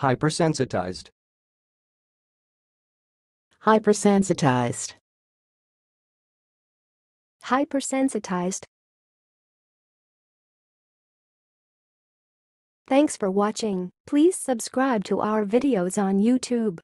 Hypersensitized. hypersensitized, hypersensitized. Thanks for watching. Please subscribe to our videos on YouTube.